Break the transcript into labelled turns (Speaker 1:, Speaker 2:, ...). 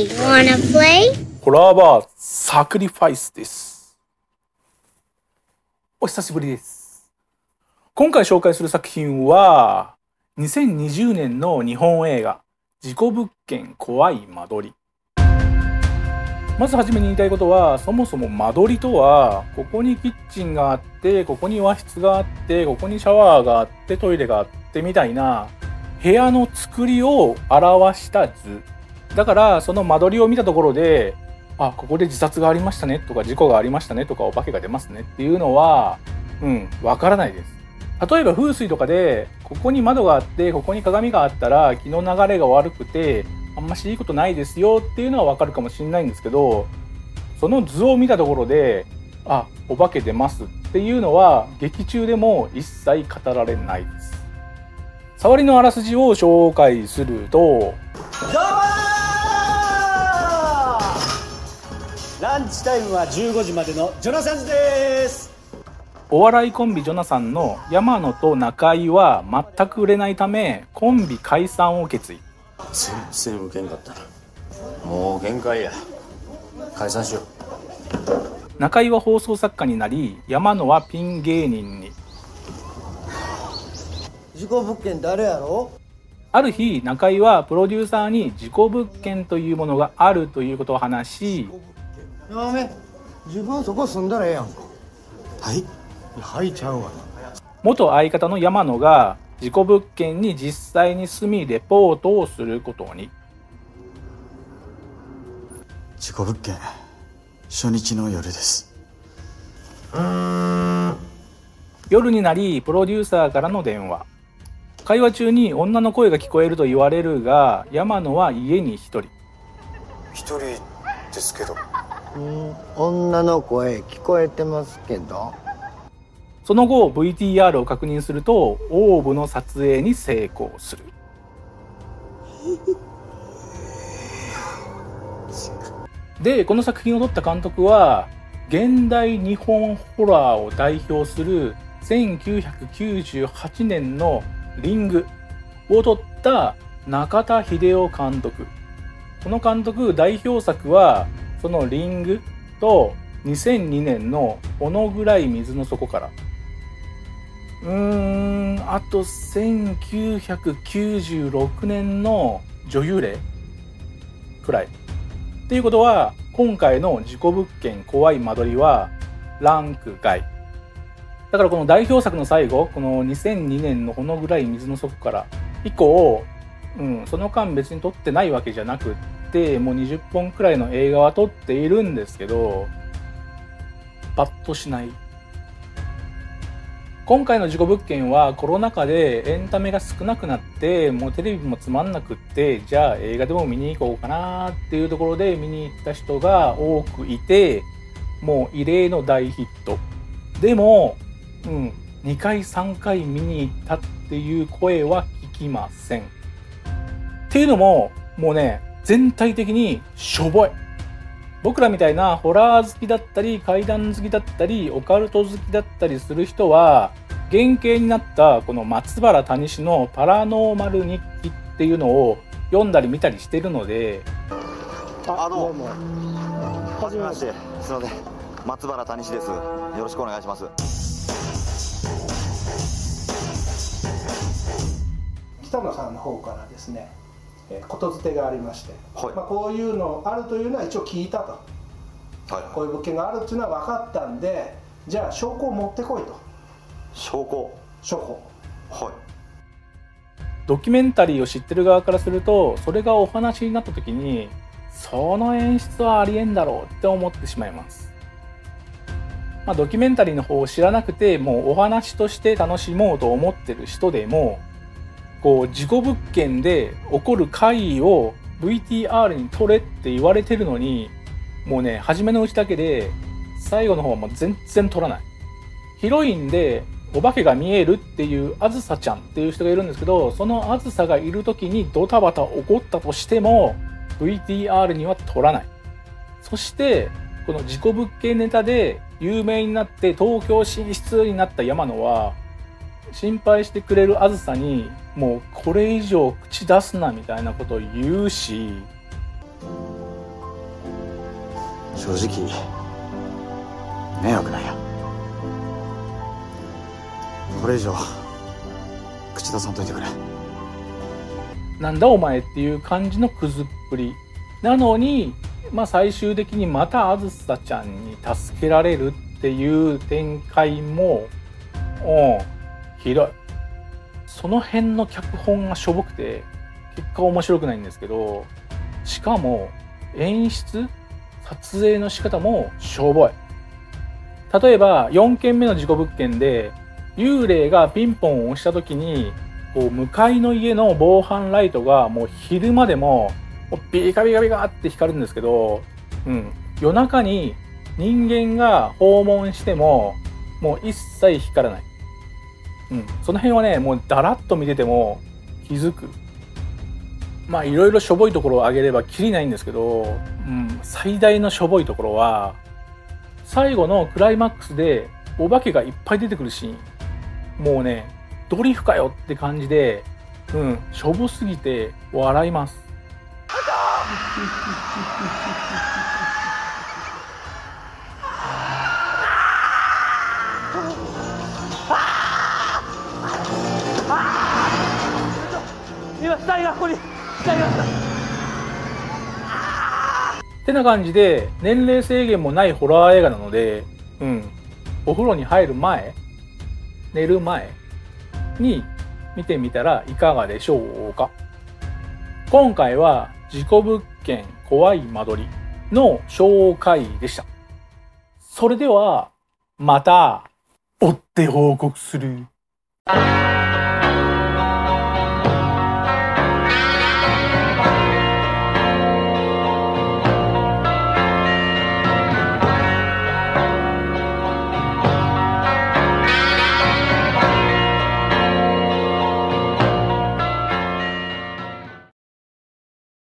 Speaker 1: Hey, wanna play?
Speaker 2: ホラーバーサクリファイスです。お久しぶりです。今回紹介する作品は、2020年の日本映画、事故物件怖い間取り。まずはじめに言いたいことは、そもそも間取りとは、ここにキッチンがあって、ここに和室があって、ここにシャワーがあって、トイレがあってみたいな、部屋の作りを表した図。だから、その間取りを見たところで、あ、ここで自殺がありましたねとか、事故がありましたねとか、お化けが出ますねっていうのは、うん、わからないです。例えば風水とかで、ここに窓があって、ここに鏡があったら、気の流れが悪くて、あんましいいことないですよっていうのはわかるかもしれないんですけど、その図を見たところで、あ、お化け出ますっていうのは、劇中でも一切語られないです。触りのあらすじを紹介すると、
Speaker 3: ンチタイムは15時までのジョナサンズです。
Speaker 2: お笑いコンビジョナサンの山野と中井は全く売れないためコンビ解散を決意。
Speaker 4: 全然ウケんかった。なもう限界や。解散しよう。
Speaker 2: 中井は放送作家になり山野はピン芸人に。
Speaker 5: 事故物件誰やろ？
Speaker 2: ある日中井はプロデューサーに事故物件というものがあるということを話し
Speaker 5: やめ。自分そこ住んだらええやんか。
Speaker 4: はい。
Speaker 5: はいちゃうわ
Speaker 2: 元相方の山野が事故物件に実際に住みレポートをすることに。
Speaker 4: 事故物件初日の夜です。
Speaker 2: 夜になりプロデューサーからの電話。会話中に女の声が聞こえると言われるが山野は家に一人。
Speaker 4: 一人ですけど
Speaker 5: うん。女の声聞こえてますけど。
Speaker 2: その後 VTR を確認するとオーブの撮影に成功する。でこの作品を撮った監督は現代日本ホラーを代表する1998年の「リング」を撮った中田秀夫監督。この監督代表作はその「リング」と2002年の「このぐらい水の底から」うーんあと1996年の女優霊くらい。っていうことは今回の事故物件怖い間取りはランク外。だからこの代表作の最後この2002年のこのぐらい水の底から以降、うん、その間別に撮ってないわけじゃなくってもう20本くらいの映画は撮っているんですけどパッとしない。今回の事故物件はコロナ禍でエンタメが少なくなってもうテレビもつまんなくってじゃあ映画でも見に行こうかなっていうところで見に行った人が多くいてもう異例の大ヒット。でも、うん、2回3回見に行ったっていう声は聞きません。っていうのももうね全体的にしょぼい。僕らみたいなホラー好きだったり怪談好きだったりオカルト好きだったりする人は原型になったこの松原谷氏のパラノーマル日記っていうのを読んだり見たりしてるので
Speaker 6: あどうも。
Speaker 5: も
Speaker 6: はじめまして。すいません。松原谷志です。よろしくお願いします。
Speaker 7: 北野さんの方からですねえーことづてがありまして、
Speaker 6: はい。
Speaker 7: まあ、こういうのあるというのは一応聞いたと。
Speaker 6: はい。
Speaker 7: こういう物件があるっていうのは分かったんでじゃあ証拠を持ってこいと。
Speaker 6: 証拠。
Speaker 7: 証拠。
Speaker 6: はい。
Speaker 2: ドキュメンタリーを知ってる側からするとそれがお話になった時にその演出はありえんだろうって思ってしまいます。まあ、ドキュメンタリーの方を知らなくてもうお話として楽しもうと思ってる人でもこう事故物件で起こる回為を VTR に撮れって言われてるのにもうね初めのうちだけで最後の方はもう全然撮らない。ヒロインでお化けが見えるっていうあずさちゃんっていう人がいるんですけどそのあずさがいる時にドタバタ起こったとしても VTR には撮らないそしてこの事故物件ネタで有名になって東京進出になった山野は心配してくれるあずさにもうこれ以上口出すなみたいなことを言うし。
Speaker 6: 正直迷惑なんや。これ以上口出さんといてくれ。
Speaker 2: なんだお前っていう感じのクズっぷり。なのに、まあ、最終的にまたあずさちゃんに助けられるっていう展開もうんひどい。その辺の脚本がしょぼくて結果面白くないんですけどしかも演出撮影の仕方もしょぼい。例えば4件目の事故物件で幽霊がピンポンを押した時にこう向かいの家の防犯ライトがもう昼間でもビカビカビカって光るんですけど、うん、夜中に人間が訪問してももう一切光らない、うん、その辺はねもうだらっと見てても気づく。まあいろいろしょぼいところを挙げればきりないんですけど、うん、最大のしょぼいところは最後のクライマックスでお化けがいっぱい出てくるシーン。もうねドリフかよって感じでうん。しょぼすぎて笑います。今死
Speaker 3: 体がここに死体が
Speaker 2: ってな感じで年齢制限もないホラー映画なので、うん、お風呂に入る前寝る前に見てみたらいかがでしょうか。今回は事故物件怖い間取りの紹介でした。それではまた追って報告する。